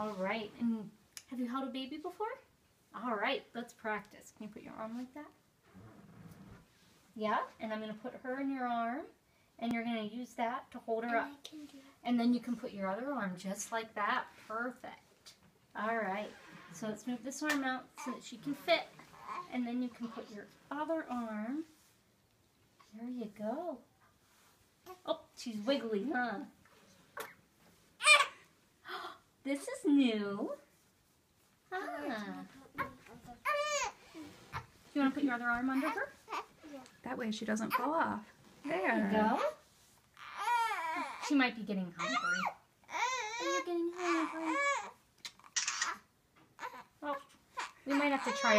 All right. And have you held a baby before? All right, let's practice. Can you put your arm like that? Yeah, and I'm going to put her in your arm, and you're going to use that to hold her up. Do it. And then you can put your other arm just like that. Perfect. All right. So let's move this arm out so that she can fit. And then you can put your other arm. There you go. Oh, she's wiggly, huh? This is new. Ah. You want to put your other arm under her? That way she doesn't fall off. There you There. go. She might be getting hungry. Are you getting hungry? Well, we might have to try